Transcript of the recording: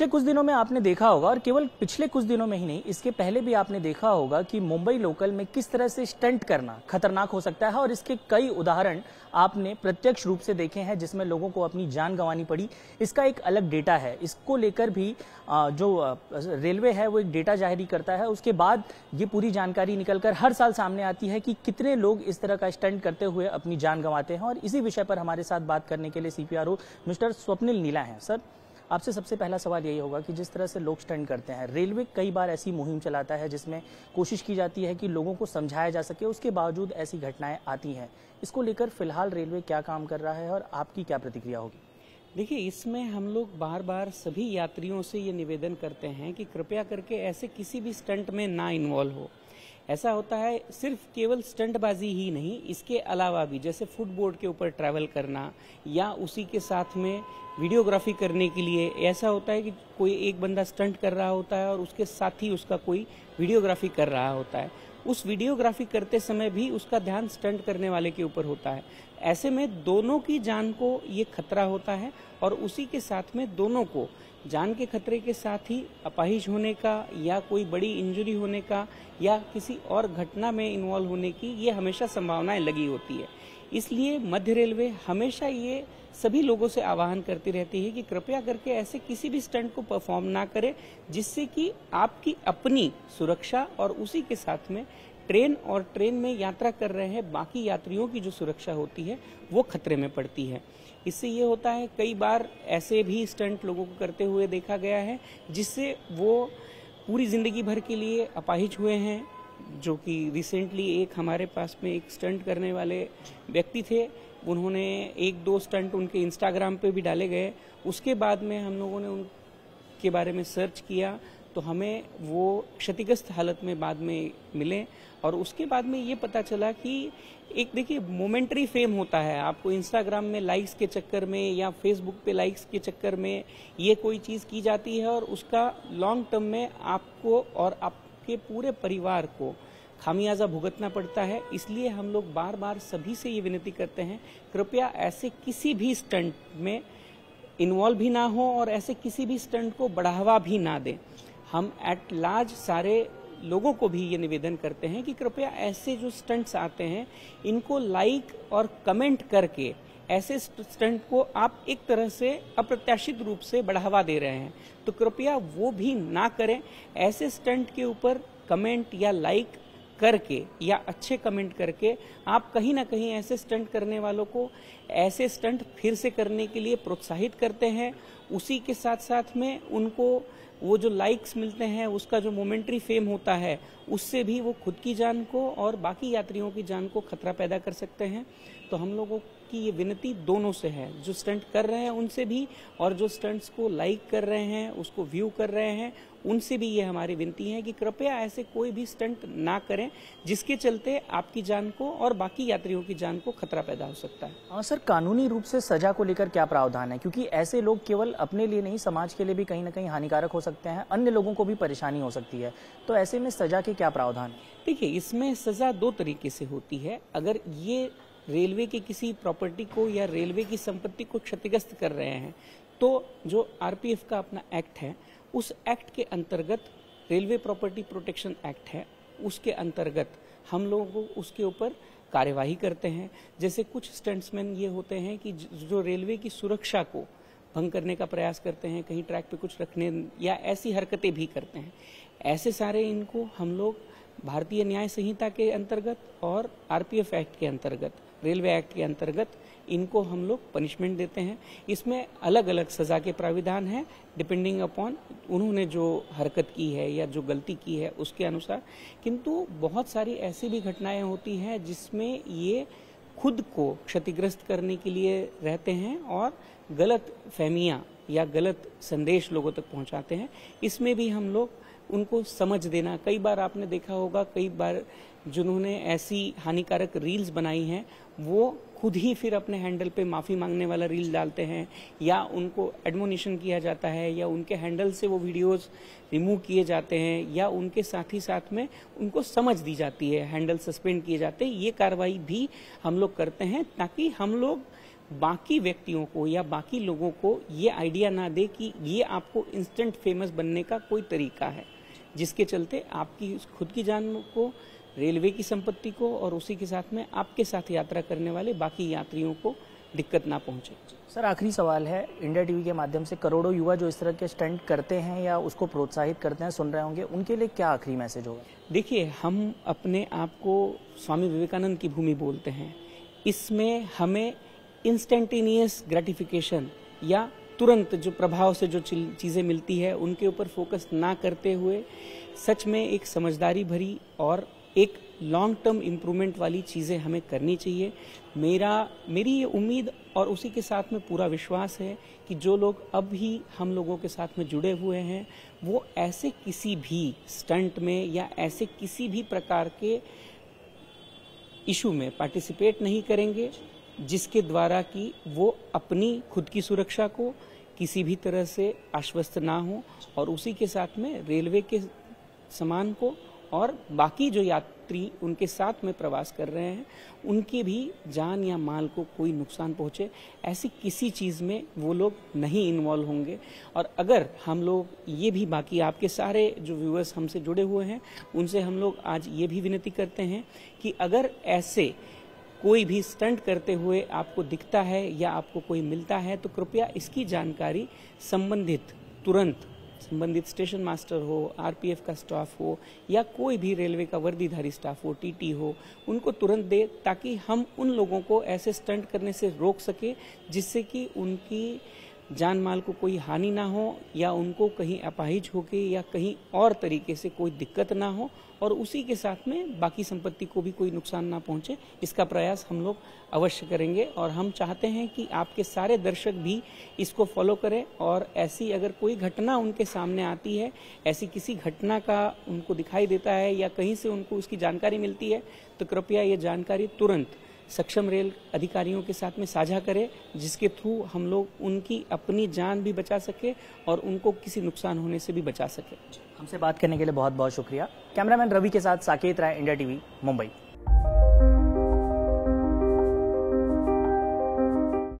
पिछले कुछ दिनों में आपने देखा होगा, और केवल पिछले कुछ दिनों में ही नहीं, इसके पहले भी आपने देखा होगा कि मुंबई लोकल में किस तरह से स्टंट करना खतरनाक हो सकता है, और इसके कई उदाहरण आपने प्रत्यक्ष रूप से देखे हैं, जिसमें लोगों को अपनी जान गंवानी पड़ी। इसका एक अलग डेटा है। इसको लेकर भी जो रेलवे है, वो एक डेटा जारी करता है। उसके बाद ये पूरी जानकारी निकलकर हर साल सामने आती है कि कितने लोग इस तरह का स्टंट करते हुए अपनी जान गंवाते हैं। और इसी विषय पर हमारे साथ बात करने के लिए सीपीआरओ मिस्टर स्वप्निल नीला हैं। सर? आपसे सबसे पहला सवाल यही होगा कि जिस तरह से लोग स्टंट करते हैं, रेलवे कई बार ऐसी मुहिम चलाता है जिसमें कोशिश की जाती है कि लोगों को समझाया जा सके, उसके बावजूद ऐसी घटनाएँ आती हैं। इसको लेकर फ़िलहाल रेलवे क्या काम कर रहा है और आपकी क्या प्रतिक्रिया होगी? देखिए, इसमें हम लोग बार बार सभी यात्रियों से ये निवेदन करते हैं कि कृपया करके ऐसे किसी भी स्टंट में ना इन्वॉल्व हो। ऐसा होता है, सिर्फ़ केवल स्टंटबाजी ही नहीं, इसके अलावा भी, जैसे फुटबोर्ड के ऊपर ट्रैवल करना या उसी के साथ में वीडियोग्राफी करने के लिए, ऐसा होता है कि कोई एक बंदा स्टंट कर रहा होता है और उसके साथ ही उसका कोई वीडियोग्राफी कर रहा होता है। उस वीडियोग्राफी करते समय भी उसका ध्यान स्टंट करने वाले के ऊपर होता है। ऐसे में दोनों की जान को ये खतरा होता है और उसी के साथ में दोनों को जान के खतरे के साथ ही अपाहिज होने का या कोई बड़ी इंजरी होने का या किसी और घटना में इन्वॉल्व होने की ये हमेशा संभावनाएँ लगी होती है। इसलिए मध्य रेलवे हमेशा ये सभी लोगों से आह्वान करती रहती है कि कृपया करके ऐसे किसी भी स्टंट को परफॉर्म ना करें, जिससे कि आपकी अपनी सुरक्षा और उसी के साथ में ट्रेन और ट्रेन में यात्रा कर रहे हैं बाकी यात्रियों की जो सुरक्षा होती है, वो खतरे में पड़ती है। इससे ये होता है, कई बार ऐसे भी स्टंट लोगों को करते हुए देखा गया है, जिससे वो पूरी ज़िंदगी भर के लिए अपाहिज हुए हैं, जो कि रिसेंटली एक हमारे पास में एक स्टंट करने वाले व्यक्ति थे। उन्होंने एक दो स्टंट उनके इंस्टाग्राम पे भी डाले गए। उसके बाद में हम लोगों ने उनके बारे में सर्च किया। तो हमें वो क्षतिग्रस्त हालत में बाद में मिले और उसके बाद में ये पता चला कि एक देखिए मोमेंट्री फेम होता है। आपको इंस्टाग्राम में लाइक्स के चक्कर में या फेसबुक पे लाइक्स के चक्कर में ये कोई चीज़ की जाती है और उसका लॉन्ग टर्म में आपको और आपके पूरे परिवार को खामियाजा भुगतना पड़ता है। इसलिए हम लोग बार बार सभी से ये विनती करते हैं, कृपया ऐसे किसी भी स्टंट में इन्वॉल्व भी ना हो और ऐसे किसी भी स्टंट को बढ़ावा भी ना दें। हम एट लार्ज सारे लोगों को भी ये निवेदन करते हैं कि कृपया ऐसे जो स्टंट्स आते हैं, इनको लाइक और कमेंट करके ऐसे स्टंट को आप एक तरह से अप्रत्याशित रूप से बढ़ावा दे रहे हैं। तो कृपया वो भी ना करें। ऐसे स्टंट के ऊपर कमेंट या लाइक करके या अच्छे कमेंट करके आप कहीं ना कहीं ऐसे स्टंट करने वालों को, ऐसे स्टंट फिर से करने के लिए प्रोत्साहित करते हैं। उसी के साथ साथ में उनको वो जो लाइक्स मिलते हैं, उसका जो मोमेंट्री फेम होता है, उससे भी वो खुद की जान को और बाकी यात्रियों की जान को खतरा पैदा कर सकते हैं। तो हम लोगों की ये विनती दोनों से है। जो स्टंट कर रहे हैं उनसे भी और जो स्टंट्स को लाइक कर रहे हैं उसको व्यू कर रहे हैं उनसे भी ये हमारी विनती है कि कृपया ऐसे कोई भी स्टंट ना करें जिसके चलते आपकी जान को और बाकी यात्रियों की जान को खतरा पैदा हो सकता है। हाँ सर कानूनी रूप से सजा को लेकर क्या प्रावधान है? क्योंकि ऐसे लोग केवल अपने लिए नहीं समाज के लिए भी कहीं ना कहीं हानिकारक हो सकते हैं अन्य लोगों को भी परेशानी हो सकती है। तो ऐसे में सजा के क्या प्रावधान देखिए इसमें सजा दो तरीके से होती है। अगर ये रेलवे के किसी प्रॉपर्टी को या रेलवे की संपत्ति को क्षतिग्रस्त कर रहे हैं तो जो आरपीएफ का अपना एक्ट है, उस एक्ट के अंतर्गत रेलवे प्रॉपर्टी प्रोटेक्शन एक्ट है, उसके अंतर्गत हम लोगों को उसके ऊपर कार्यवाही करते हैं। जैसे कुछ स्टंट्समैन ये होते हैं कि जो रेलवे की सुरक्षा को भंग करने का प्रयास करते हैं, कहीं ट्रैक पे कुछ रखने या ऐसी हरकतें भी करते हैं, ऐसे सारे इनको हम लोग भारतीय न्याय संहिता के अंतर्गत और आरपीएफ एक्ट के अंतर्गत, रेलवे एक्ट के अंतर्गत इनको हम लोग पनिशमेंट देते हैं। इसमें अलग अलग सजा के प्राविधान हैं डिपेंडिंग अपॉन उन्होंने जो हरकत की है या जो गलती की है उसके अनुसार। किंतु बहुत सारी ऐसी भी घटनाएँ होती हैं जिसमें ये खुद को क्षतिग्रस्त करने के लिए रहते हैं और गलत फहमियाँ या गलत संदेश लोगों तक पहुंचाते हैं। इसमें भी हम लोग उनको समझ देना। कई बार आपने देखा होगा, कई बार जिन्होंने ऐसी हानिकारक रील्स बनाई हैं, वो खुद ही फिर अपने हैंडल पे माफ़ी मांगने वाला रील डालते हैं, या उनको एडमोनिशन किया जाता है, या उनके हैंडल से वो वीडियोस रिमूव किए जाते हैं, या उनके साथ ही साथ में उनको समझ दी जाती है, हैंडल सस्पेंड किए जाते हैं। ये कार्रवाई भी हम लोग करते हैं ताकि हम लोग बाकी व्यक्तियों को या बाकी लोगों को ये आइडिया ना दे कि ये आपको इंस्टेंट फ़ेमस बनने का कोई तरीका है। जिसके चलते आपकी खुद की जान को रेलवे की संपत्ति को और उसी के साथ में आपके साथ यात्रा करने वाले बाकी यात्रियों को दिक्कत ना पहुँचे। सर आखिरी सवाल है इंडिया टीवी के माध्यम से करोड़ों युवा जो इस तरह के स्टंट करते हैं या उसको प्रोत्साहित करते हैं सुन रहे होंगे उनके लिए क्या आखिरी मैसेज होगा? देखिए हम अपने आप को स्वामी विवेकानंद की भूमि बोलते हैं। इसमें हमें इंस्टेंटेनियस ग्रेटिफिकेशन या तुरंत जो प्रभाव से जो चीज़ें मिलती है, उनके ऊपर फोकस ना करते हुए सच में एक समझदारी भरी और एक लॉन्ग टर्म इम्प्रूवमेंट वाली चीज़ें हमें करनी चाहिए। मेरा, मेरी ये उम्मीद और उसी के साथ में पूरा विश्वास है कि जो लोग अब भी हम लोगों के साथ में जुड़े हुए हैं, वो ऐसे किसी भी स्टंट में या ऐसे किसी भी प्रकार के इशू में पार्टिसिपेट नहीं करेंगे। जिसके द्वारा कि वो अपनी खुद की सुरक्षा को किसी भी तरह से आश्वस्त ना हो और उसी के साथ में रेलवे के समान को और बाकी जो यात्री उनके साथ में प्रवास कर रहे हैं, उनके भी जान या माल को कोई नुकसान पहुँचे, ऐसी किसी चीज़ में वो लोग नहीं इन्वॉल्व होंगे। और अगर हम लोग ये भी बाकी आपके सारे जो व्यूअर्स हमसे जुड़े हुए हैं, उनसे हम लोग आज ये भी विनती करते हैं कि अगर ऐसे कोई भी स्टंट करते हुए आपको दिखता है या आपको कोई मिलता है तो कृपया इसकी जानकारी संबंधित, तुरंत संबंधित स्टेशन मास्टर हो आरपीएफ का स्टाफ हो, या कोई भी रेलवे का वर्दीधारी स्टाफ हो टीटी हो, उनको तुरंत दे ताकि हम उन लोगों को ऐसे स्टंट करने से रोक सके, जिससे कि उनकी जान माल को कोई हानि ना हो या उनको कहीं अपाहिज होके या कहीं और तरीके से कोई दिक्कत ना हो और उसी के साथ में बाकी संपत्ति को भी कोई नुकसान ना पहुँचे, इसका प्रयास हम लोग अवश्य करेंगे। और हम चाहते हैं कि आपके सारे दर्शक भी इसको फॉलो करें और ऐसी अगर कोई घटना उनके सामने आती है, ऐसी किसी घटना का उनको दिखाई देता है या कहीं से उनको उसकी जानकारी मिलती है तो कृपया ये जानकारी तुरंत सक्षम रेल अधिकारियों के साथ में साझा करें, जिसके थ्रू हम लोग उनकी अपनी जान भी बचा सके और उनको किसी नुकसान होने से भी बचा सके। हमसे बात करने के लिए बहुत बहुत शुक्रिया। कैमरामैन रवि के साथ साकेत राय, इंडिया टीवी, मुंबई।